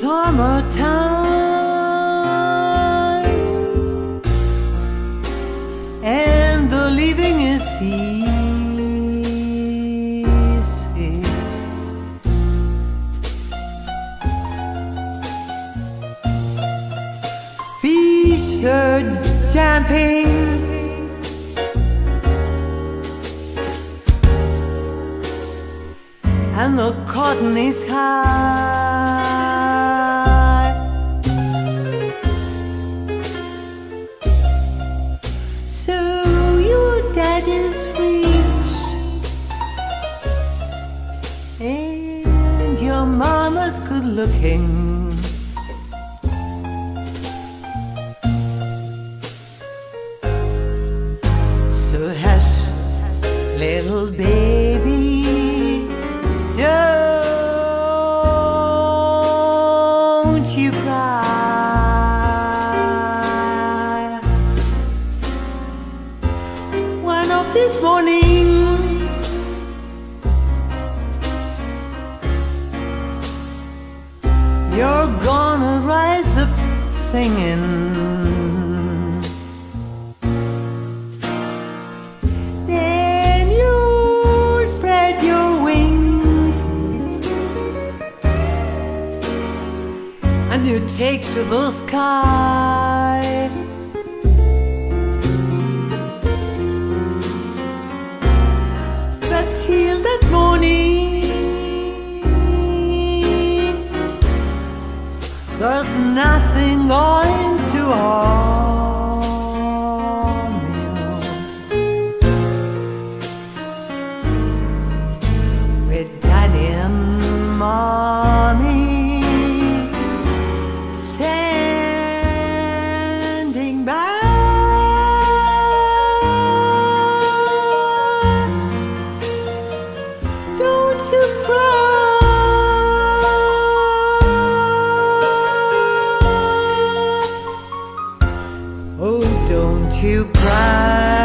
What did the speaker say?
summertime and the living is easy. Fish are jumping. And the cotton is high. Your mama's good looking. So hush, little baby, don't you cry. One of this morning, singing. Then you spread your wings and you take to the sky. Nothing going Oh, don't you cry.